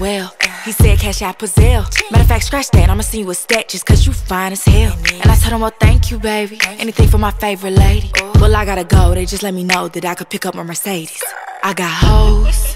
well. He said, Cash out Pazelle. Matter of fact, scratch that. I'ma see you a stack just cause you fine as hell. And I told him, Well, thank you, baby. Anything for my favorite lady. Well, I gotta go. They just let me know that I could pick up my Mercedes. I got hoes.